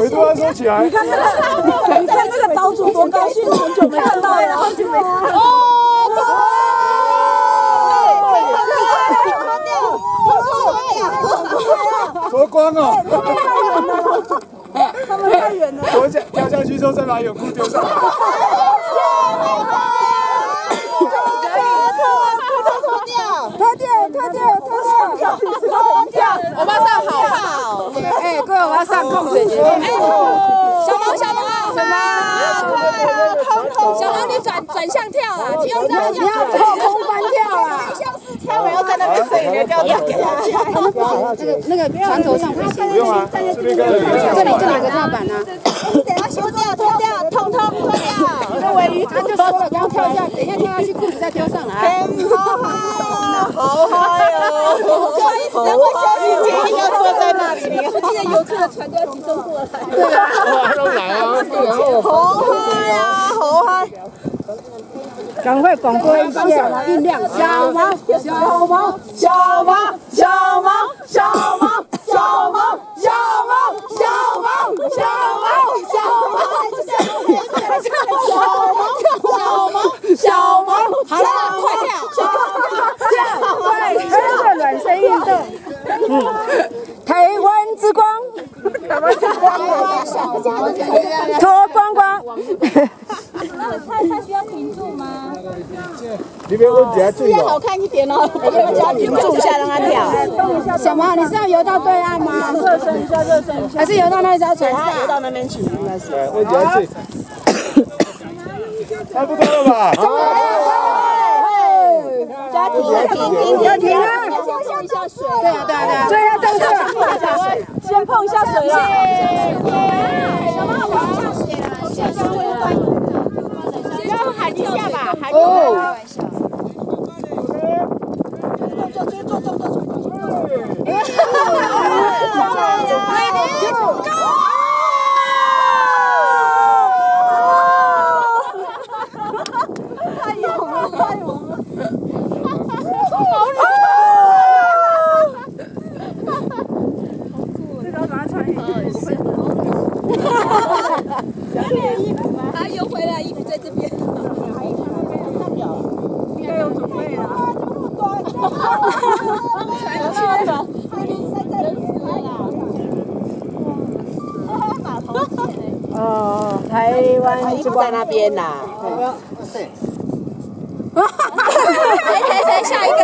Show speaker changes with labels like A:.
A: 维度要收起来。你看，
B: 你看这个岛主多高兴，很久没看到了。哦，
A: 脱光哦！
B: 他们太远了。
A: 我下跳下去之后再把泳裤丢上来。
B: 脱掉，脱掉，脱掉，脱掉！
C: 我要上好好。哎，各位，我要上控水节。小毛，小毛，什么？小龙，你转转向跳啊！不用这样，
B: 你要跳空翻跳啊！
C: 像是跳，然后在那边飞，你就要给他那个那个船头上不行。
A: 不用啊，这边跟
C: 这里这里有个跳板啊。
B: 等下修掉，脱掉，通通脱掉。
C: 那尾鱼他就说了，刚刚跳下，等一下跳下去，裤子再丢上来。
B: 好嗨哦！不好意思，我小心点，要坐在。游客的船都要集中过来。对啊，好嗨呀，好嗨！
C: 赶快广播一下，音量。小毛，小毛，
B: 小毛，小毛，小毛，小毛，小毛，小毛，小毛，小毛，小毛，小毛，
C: 好了，快跳！
B: 快
C: 跟着暖身运动。嗯，台湾之光，
B: 台湾之光，
C: 脱光光。
B: 他他需要停住吗？
A: 你别问姐最
B: 要好看一点哦，我们只要停住一下让他跳。
C: 小毛，你是要游到对岸吗？
B: 热身一下，热身一下。
C: 还是游到那条船
B: 他游？到那边去，应该是。
A: 对，问姐最。差不多了吧？
B: 加停，停，停，停，停啊！先碰一下水。
C: 对啊，对啊，对啊。
B: 对啊，动作。先碰一下水了。哈哈衣服吗？啊，又回来，衣服在这边。
C: 台湾就
B: 在那边啦。
C: 哈
B: 哈哈！谁下一个？